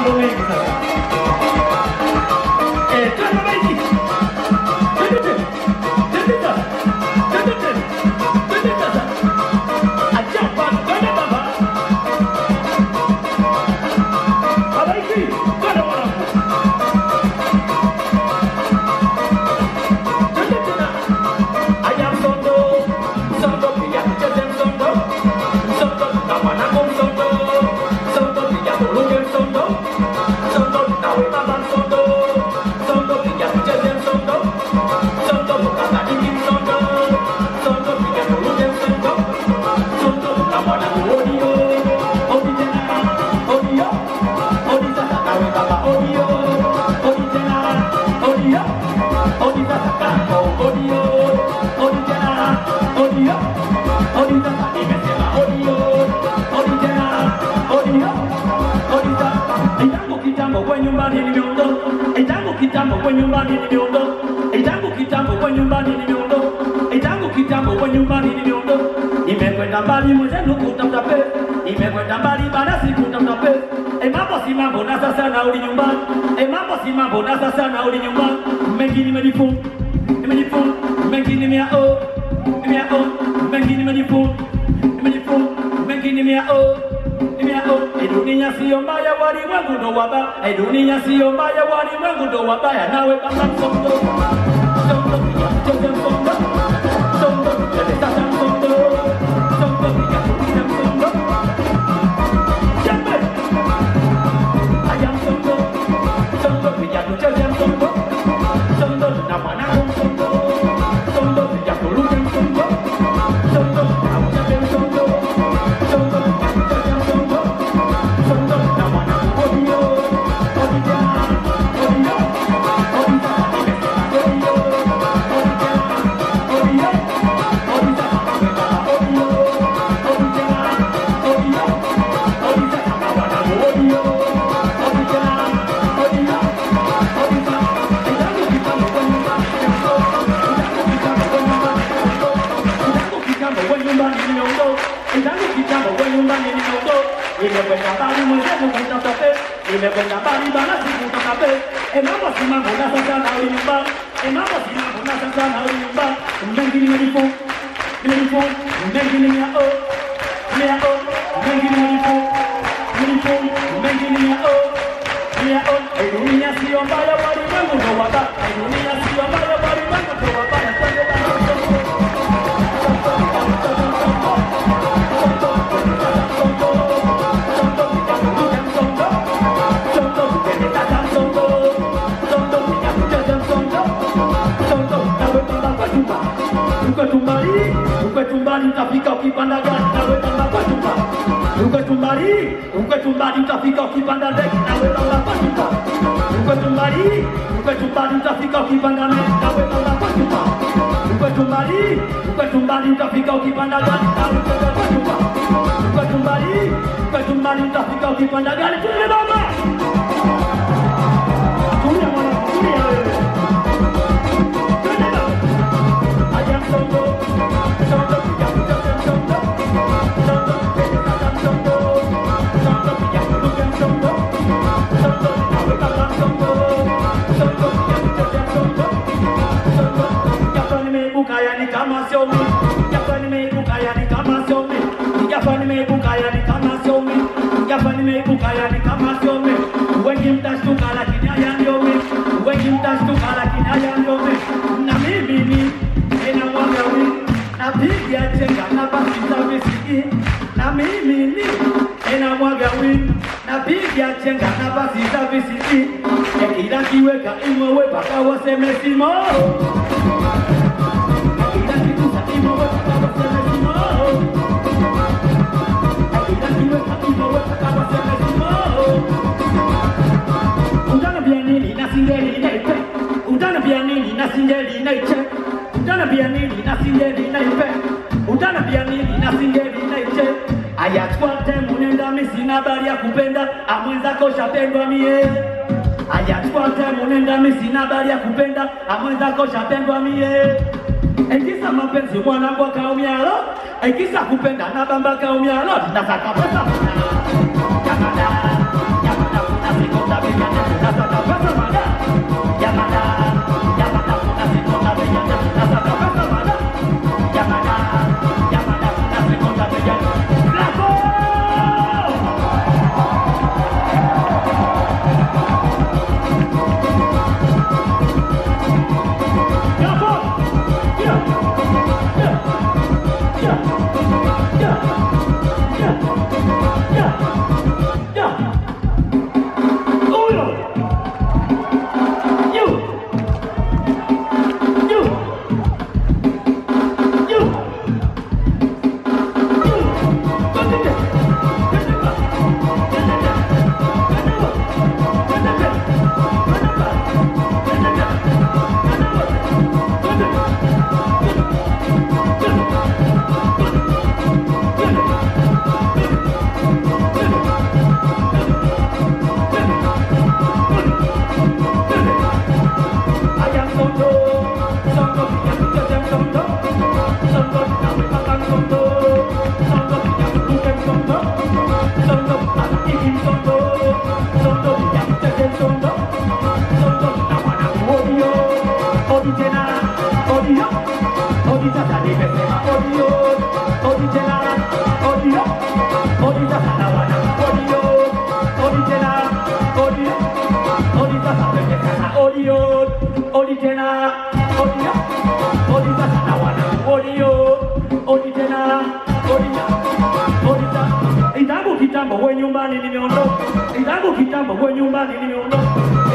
mambo mengi Sasa Itangu kitambo kwa nyumbani nimeondoka. Itangu kitambo kwa nyumbani nimeondoka. Itangu kitambo kwa nyumbani nimeondoka. Itangu kitambo kwa nyumbani nimeondoka. Nimekwenda mbali mwenzenu kutafuta pesa. Nimekwenda mbali baada siku kutafuta pesa. E mambo si mambo na sasa narudi nyumbani. E mambo si mambo na sasa narudi nyumbani. Mengi nimejifunza. Nimejifunza. Mengi nimeyao. Nimeyao. Mengi nimejifunza. Nimejifunza. Mengi nimeyao. Dunia sio mbaya walimwengu ndo wabaya. Dunia sio mbaya walimwengu ndo wabaya. Nawe baba msondo. Nimekwenda mbali mwenzenu kutafuta pesa, nimekwenda mbali bana sikutaka pesa. E mambo si mambo na sasa narudi nyumbani, e mambo si mambo na sasa narudi nyumbani. Mengi nimejifunza, nimejifunza, mengi nimeyao, nimeyao, mengi nimejifunza, nimejifunza, mengi nimeyao, nimeyao. E dunia sio mbaya, walimwengu ndo wabaya. E dunia sio mbaya, walimwengu ndo wabaya. Twende bana Ukwetumbali, ukwetumbali utafika ukipanda ndege baba kwa chumba. Ukwetumbali, ukwetumbali utafika ukipanda ndege baba kwa chumba. Ukwetumbali, ukwetumbali utafika ukipanda gari baba kwa chumba. Ukwetumbali, ukwetumbali utafika ukipanda gari tulie baba. Tulia mwana, tulia wewe. Tulia baba. Aya nimeibuka yani kama mimi. Wengi mtashtuka lakini haya ndio mimi. Wengi mtashtuka lakini haya ndio mimi. Na mimi ni ina mwaga wili napiga chenga na basi za visiki na mimi ni ina mwaga wili napiga chenga na basi za visiki kila kiweka imwewe paka waseme simo Ayachwate munenda mi sina habari ya kupenda Amwenzako shapendwa mie Ayachwate munenda mi sina habari ya kupenda Amwenzako shapendwa mie Ekisa mapenzi mwanangu akaumialo Ekisa kupenda na bamba kaumialo Nasaka pesa Oditena, Odio, Odita Tani Befema, Odio, Oditena, Odio, Odita Hanawana, Odio, Oditena, Odio, Odita Habekana, Odio, Oditena, Odio, Odita Hanawana, Odio, Oditena, Odio, Odita. Idangu kitambo we nyumbani nimeondoka, idangu kitambo we nyumbani nimeondoka.